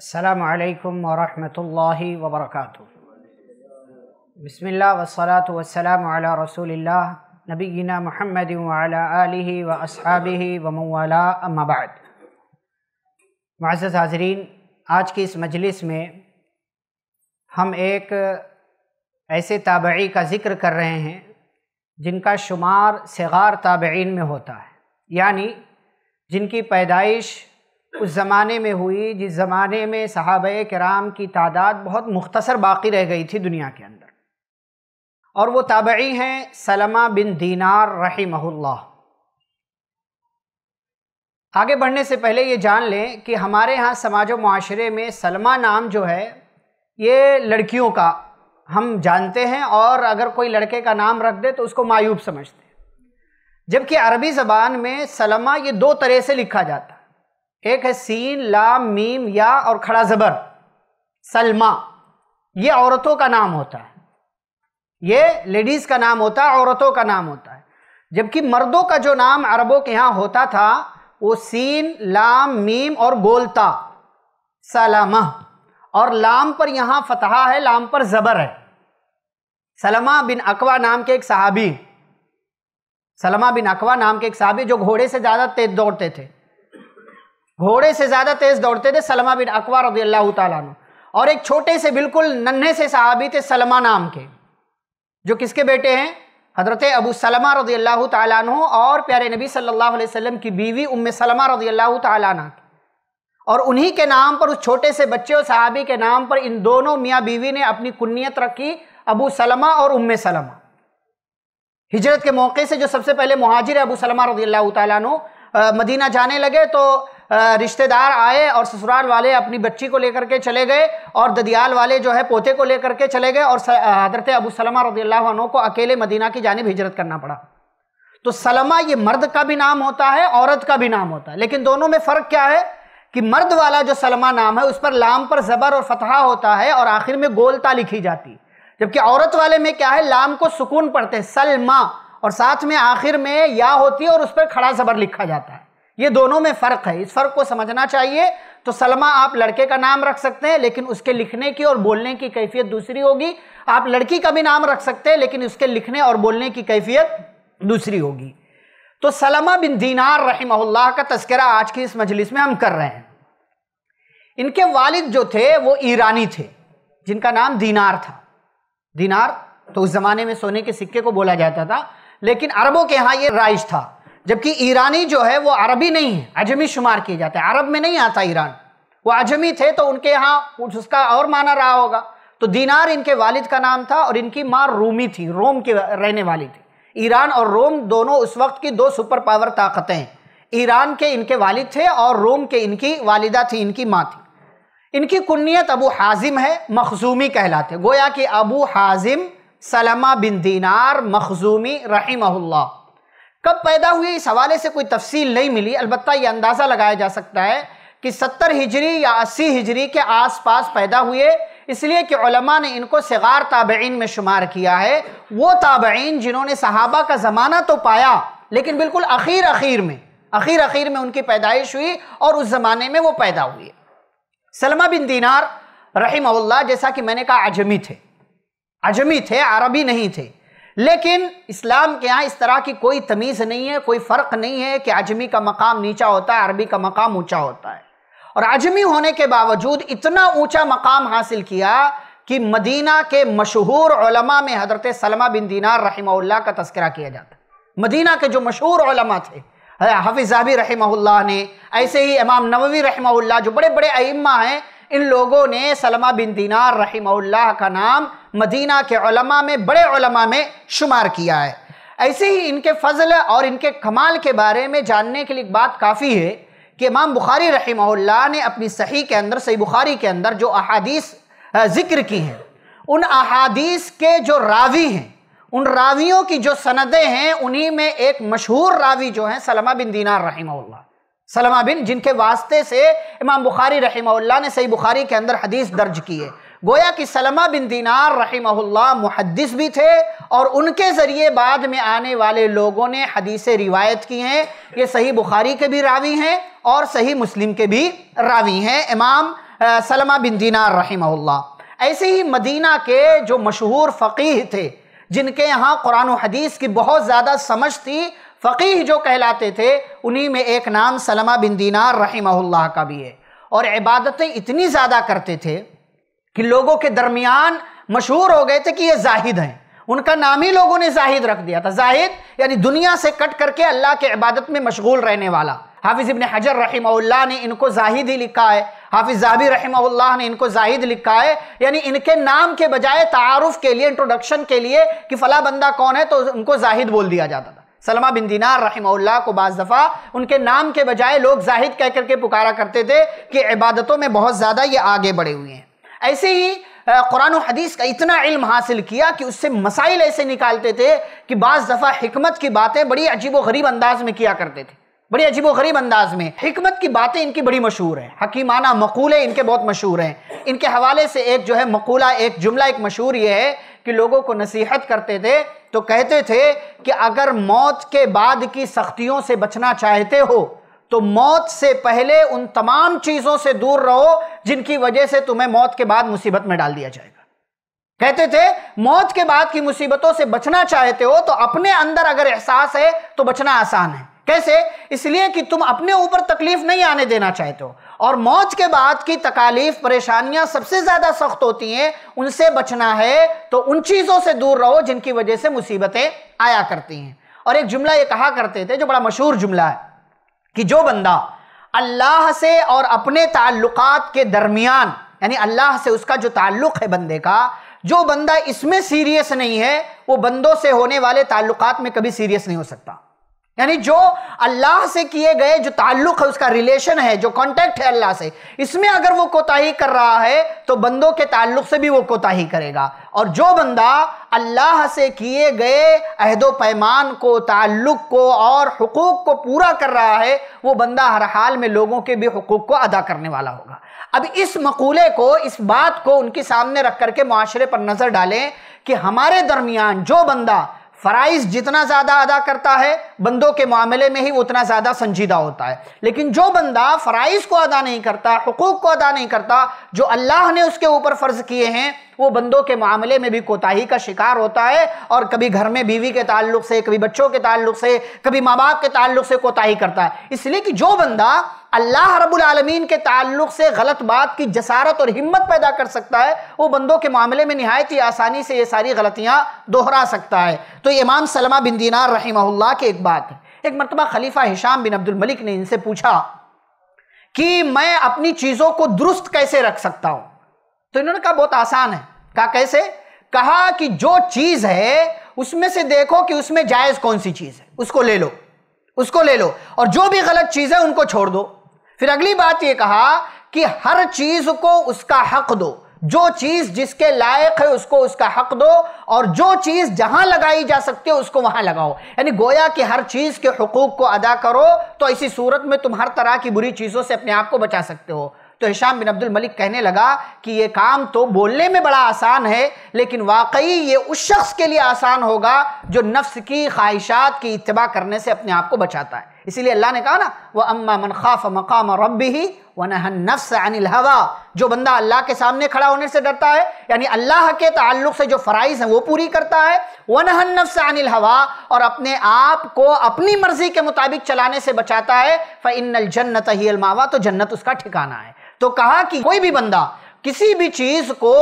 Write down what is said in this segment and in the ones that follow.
असलकम वरहमतुल्लाहि वबरकातुह बिस्मिल्लाह वस्सलातु वस्सलामु अला रसूलिल्लाह नबीना मुहम्मद वअला आलिहि व अस्हाबिहि व मवाला अम्मा हाज़रीन आज की इस मजलिस में हम एक ऐसे ताबई का ज़िक्र कर रहे हैं, जिनका शुमार सगार ताबईन में होता है। यानी जिनकी पैदाइश उस ज़माने में हुई, जिस ज़माने में सहाब कराम की तादाद बहुत मुख्तसर बाकी रह गई थी दुनिया के अंदर। और वो ताबई हैं सलमा बिन दीनार रहीमहुल्लाह। आगे बढ़ने से पहले ये जान लें कि हमारे यहाँ समाज माशरे में सलमा नाम जो है, ये लड़कियों का हम जानते हैं और अगर कोई लड़के का नाम रख दे तो उसको मायूब समझते हैं। जबकि अरबी ज़बान में सलमा ये दो तरह से लिखा जाता एक है सीन, लाम, मीम, या और खड़ा ज़बर। सलमा। ये औरतों का नाम होता है। ये लेडीज़ का नाम होता है, औरतों का नाम होता है। जबकि मर्दों का जो नाम अरबों के यहाँ होता था, वो सीन, लाम, मीम और गोलता। सलामा। और लाम पर यहाँ फतहा है, लाम पर जबर है। सलमा बिन अकवा नाम के एक सहाबी। सलमा बिन अकवा नाम के एक सहाबी जो घोड़े से ज़्यादा तेज दौड़ते थे। घोड़े से ज़्यादा तेज दौड़ते थे सलमा बिन अकवा रज़ी अल्लाह तु और एक छोटे से बिल्कुल नन्हे से सहाबी थे सलमा नाम के, जो किसके बेटे हैं? हज़रत अबू सलमा रज़ी अल्लाह तु और प्यारे नबी सल्लल्लाहु अलैहि वसल्लम की बीवी उम्म सलमा रज़ी अल्लाह तला और उन्हीं के नाम पर, उस छोटे से बच्चे और सहाबी के नाम पर इन दोनों मियाँ बीवी ने अपनी कुन्नियत रखी अबू सलमा और उम्म सलमा। हिजरत के मौके से जो सबसे पहले मुहाजिर अबू सलमा रज़ी अल्लाह तु मदीना जाने लगे तो रिश्तेदार आए और ससुराल वाले अपनी बच्ची को लेकर के चले गए और ददियाल वाले जो है पोते को लेकर के चले गए और हज़रत अबू सलमा रदी अल्लाह को अकेले मदीना की जानब हिजरत करना पड़ा। तो सलमा ये मर्द का भी नाम होता है, औरत का भी नाम होता है। लेकिन दोनों में फ़र्क क्या है कि मर्द वाला जो सलमा नाम है, उस पर लाम पर ज़बर और फतहा होता है और आखिर में गोलता लिखी जाती। जबकि औरत वाले में क्या है, लाम को सुकून पड़ते हैं, सलमा। और साथ में आखिर में या होती है और उस पर खड़ा ज़बर लिखा जाता है। ये दोनों में फ़र्क है। इस फ़र्क को समझना चाहिए। तो सलमा, आप लड़के का नाम रख सकते हैं, लेकिन उसके लिखने की और बोलने की कैफियत दूसरी होगी। आप लड़की का भी नाम रख सकते हैं, लेकिन उसके लिखने और बोलने की कैफियत दूसरी होगी। तो सलमा बिन दीनार रहीमहुल्लाह का तस्करा आज की इस मजलिस में हम कर रहे हैं। इनके वालिद जो थे, वो ईरानी थे, जिनका नाम दीनार था। दीनार तो उस जमाने में सोने के सिक्के को बोला जाता था, लेकिन अरबों के यहाँ ये राइज था। जबकि ईरानी जो है वो अरबी नहीं है, अजमी शुमार किए जाते हैं। अरब में नहीं आता ईरान। वो अजमी थे तो उनके यहाँ उसका और माना रहा होगा। तो दीनार इनके वालिद का नाम था और इनकी माँ रूमी थी, रोम के रहने वाली थी। ईरान और रोम दोनों उस वक्त की दो सुपर पावर ताकतें हैं। ईरान के इनके वालिद थे और रोम के इनकी वालिदा थी, इनकी माँ थी। इनकी कुन्नियत अबू हाजिम है, मखजूमी कहलाते गोया कि Abu Hazim Salama bin Dinar Makhzumi रहीमहुल्लाह। कब पैदा हुए इस हवाले से कोई तफसील नहीं मिली। अलबत्त ये अंदाज़ा लगाया जा सकता है कि सत्तर हिजरी या अस्सी हिजरी के आसपास पैदा हुए, इसलिए कि ने इनको सगार ताबेन में शुमार किया है। वो ताबेन जिन्होंने सहाबा का ज़माना तो पाया, लेकिन बिल्कुल अखीर अखीर में, अखीर अखीर में उनकी पैदाइश हुई और उस ज़माने में वो पैदा हुए। सलमा बिन दीनार रही जैसा कि मैंने कहा, अजमी थे। अजमी थे, अरबी नहीं थे। लेकिन इस्लाम के यहाँ इस तरह की कोई तमीज़ नहीं है, कोई फ़र्क नहीं है कि आजमी का मकाम नीचा होता है, अरबी का मकाम ऊँचा होता है। और आजमी होने के बावजूद इतना ऊँचा मकाम हासिल किया कि मदीना के मशहूर उलमा में हज़रत सलमा बिन दीनार रहीमल्ला का तस्करा किया जाता मदीना के जो मशहूर उलमा थे हफिज़ाबी रहीमल्ला ने, ऐसे ही इमाम नववी रहीमल्ला जो बड़े बड़े अइम्मा हैं, इन लोगों ने सलमा बिन दीनार रहीमल्ला का नाम मदीना के उलमा में, बड़े उलमा में शुमार किया है। ऐसे ही इनके फजल और इनके कमाल के बारे में जानने के लिए बात काफ़ी है कि इमाम बुखारी रहीमल्ला ने अपनी सही के अंदर, सही बुखारी के अंदर जो अहादीस ज़िक्र की हैं, उन अहादीस के जो रावी हैं, उन रावियों की जो सनदें हैं, उन्हीं में एक मशहूर रावी जो हैं, सलमा बिन दीनार रहीमल्ला सलमा बिन, जिनके वास्ते से इमाम बुखारी रहीमल्ला ने सही बुखारी के अंदर हदीस दर्ज की है। गोया कि सलमा बिन दीनार रहीमहुल्लाह मुहद्दिस भी थे और उनके ज़रिए बाद में आने वाले लोगों ने हदीस रिवायत की हैं। ये सही बुखारी के भी रावी हैं और सही मुस्लिम के भी रावी हैं। इमाम सलमा बिन दीनार रहीमहुल्लाह। ऐसे ही मदीना के जो मशहूर फ़कीह थे, जिनके यहाँ कुरान हदीस की बहुत ज़्यादा समझ थी, फ़कीह जो कहलाते थे, उन्हीं में एक नाम सलमा बिन दीनार रहीमहुल्लाह का भी है। और इबादतें इतनी ज़्यादा करते थे कि लोगों के दरमियान मशहूर हो गए थे कि ये जाहिद हैं। उनका नाम ही लोगों ने जाहिद रख दिया था। जाहिद, यानी दुनिया से कट करके अल्लाह के इबादत में मशगूल रहने वाला। हाफिज इबन हजर रहीम ने इनको जाहिद ही लिखा है। हाफिज जाबी रहीम ने इनको जाहिद लिखा है। यानी इनके नाम के बजाय तारुफ के लिए इंट्रोडक्शन के लिए कि फला बंदा कौन है तो उनको जाहिद बोल दिया जाता था। सलमा बिन दिनार रहीमउल्लाह को बाज दफ़ा उनके नाम के बजाय लोग जाहिद कह करके पुकारा करते थे कि इबादतों में बहुत ज़्यादा ये आगे बढ़े हुए हैं। ऐसे ही कुरान हदीस का इतना इल्म हासिल किया कि उससे मसाइल ऐसे निकालते थे कि बाज़ दफ़ा हमत की बातें बड़ी अजीब व गरीब अंदाज में किया करते थे। बड़ी अजीब व गरीब अंदाज में। हमत की बातें इनकी बड़ी मशहूर हैं। हकीमाना मकूले इनके बहुत मशहूर हैं। इनके हवाले से एक जो है, मकूला एक जुमला, एक मशहूर ये है कि लोगों को नसीहत करते थे तो कहते थे कि अगर मौत के बाद की सख्तियों से बचना चाहते हो तो मौत से पहले उन तमाम चीज़ों से दूर रहो जिनकी वजह से तुम्हें मौत के बाद मुसीबत में डाल दिया जाएगा। कहते थे, मौत के बाद की मुसीबतों से बचना चाहते हो तो अपने अंदर अगर एहसास है तो बचना आसान है। कैसे? इसलिए कि तुम अपने ऊपर तकलीफ़ नहीं आने देना चाहते हो और मौत के बाद की तकालीफ, परेशानियाँ सबसे ज़्यादा सख्त होती हैं, उनसे बचना है तो उन चीज़ों से दूर रहो जिनकी वजह से मुसीबतें आया करती हैं। और एक जुमला ये कहा करते थे, जो बड़ा मशहूर जुमला है। कि जो बंदा अल्लाह से और अपने ताल्लुकात के दरमियान, यानी अल्लाह से उसका जो ताल्लुक है बंदे का, जो बंदा इसमें सीरियस नहीं है, वो बंदों से होने वाले ताल्लुकात में कभी सीरियस नहीं हो सकता। यानी जो अल्लाह से किए गए जो ताल्लुक है, उसका रिलेशन है, जो कांटेक्ट है अल्लाह से, इसमें अगर वो कोताही कर रहा है तो बंदों के ताल्लुक से भी वो कोताही करेगा। और जो बंदा अल्लाह से किए गए अहदो पैमान को, ताल्लुक को और हुकूक को पूरा कर रहा है, वो बंदा हर हाल में लोगों के भी हुकूक को अदा करने वाला होगा। अब इस मकूले को, इस बात को उनके सामने रख करके माशरे पर नज़र डालें कि हमारे दरमियान जो बंदा फ़राइज़ जितना ज़्यादा अदा करता है, बंदों के मामले में ही उतना ज़्यादा संजीदा होता है। लेकिन जो बंदा फ़राइज़ को अदा नहीं करता, हुकूक को अदा नहीं करता, जो अल्लाह ने उसके ऊपर फ़र्ज़ किए हैं, वो बंदों के मामले में भी कोताही का शिकार होता है और कभी घर में बीवी के ताल्लुक से, कभी बच्चों के ताल्लुक से, कभी माँ बाप के ताल्लुक से कोताही करता है। इसलिए कि जो बंदा अल्लाह रब्बुल आलमीन के ताल्लुक से गलत बात की जसारत और हिम्मत पैदा कर सकता है, वो बंदों के मामले में नहायत ही आसानी से ये सारी गलतियाँ दोहरा सकता है। तो इमाम सलमा बिन दीनार रही की एक बात है। एक मरतबा खलीफा हिशाम बिन अब्दुल मलिक ने इनसे पूछा कि मैं अपनी चीज़ों को दुरुस्त कैसे रख सकता हूँ? तो इन्होंने कहा, बहुत आसान है। कहा, कैसे? कहा कि जो चीज़ है, उसमें से देखो कि उसमें जायज़ कौन सी चीज़ है। उसको ले लो, उसको ले लो और जो भी गलत चीज़ है, उनको छोड़ दो। फिर अगली बात यह कहा कि हर चीज़ को उसका हक दो। जो चीज़ जिसके लायक है उसको उसका हक दो और जो चीज़ जहाँ लगाई जा सकती है उसको वहाँ लगाओ। यानी गोया कि हर चीज़ के हकूक को अदा करो तो ऐसी सूरत में तुम हर तरह की बुरी चीज़ों से अपने आप को बचा सकते हो। तो हिशाम बिन अब्दुल मलिक कहने लगा कि ये काम तो बोलने में बड़ा आसान है, लेकिन वाकई ये उस शख्स के लिए आसान होगा जो नफ्स की ख्वाहिशात की इतबा करने से अपने आप को बचाता है। इसीलिए अल्लाह ने कहा ना, वह अम्मा मन खाफ मकाम रब ही नफ्स अनिल हवा। जो बंदा अल्लाह के सामने खड़ा होने से डरता है, यानी अल्लाह के ताल्लुक से जो फ़राइज़ हैं, वो पूरी करता है वनहन नफ्स अनिल हवा। और अपने आप को अपनी मर्ज़ी के मुताबिक चलाने से बचाता है फ़िन जन्नत ही अलमावा तो जन्नत उसका ठिकाना है। तो कहा कि कोई भी बंदा किसी भी चीज़ को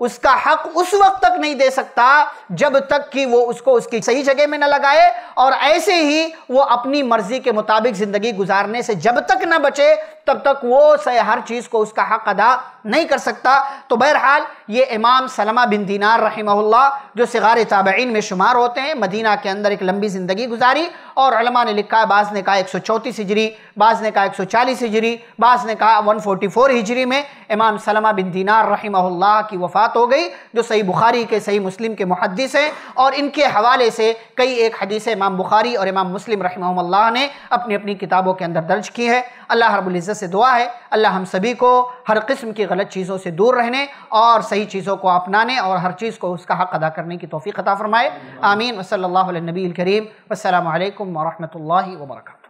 उसका हक उस वक्त तक नहीं दे सकता, जब तक कि वो उसको उसकी सही जगह में न लगाए और ऐसे ही वो अपनी मर्ज़ी के मुताबिक ज़िंदगी गुजारने से जब तक ना बचे तब तक वो हर चीज़ को उसका हक अदा नहीं कर सकता। तो बहरहाल, ये इमाम सलमा बिन दीनार रहीमहुल्ला, जो सिगार ताबईन में शुमार होते हैं, मदीना के अंदर एक लंबी ज़िंदगी गुजारी और अलमा ने लिखा है, बाज़ ने कहा एक सौ चौंतीस हिजरी, बाज़ ने कहा एक सौ चालीस हिजरी, बाज़ ने कहा वन फोर्टी फोर हिजरी में इमाम सलमा बिन दीनार रहीमहुल्ला की वफ़ात हो गई, जो सही बुखारी के, सही मुस्लिम के मुहदस हैं और इनके हवाले से कई एक हदीस इमाम बुखारी और इमाम मुस्लिम रहीमल्ला ने अपनी अपनी किताबों के अंदर दर्ज की है। अल्लाह रबुल्ज़त से दुआ है, अल्लाह हम सभी को हर किस्म की गलत चीज़ों से दूर रहने और सही चीज़ों को अपनाने और हर चीज़ को उसका हक अदा करने की तोफ़ी अता फ़रमाए। आमीन। वसल्ला नबी करीम। वालकम वरहमल वर्का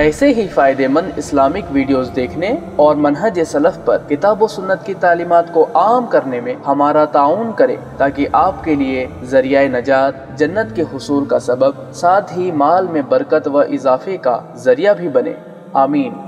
ऐसे ही फ़ायदेमंद इस्लामिक वीडियोस देखने और मनहज सलफ पर किताब सुन्नत की तालीमत को आम करने में हमारा ताउन करें ताकि आपके लिए ज़रिया नजात, जन्नत के हसूल का सबब, साथ ही माल में बरकत व इजाफे का ज़रिया भी बने। आमीन।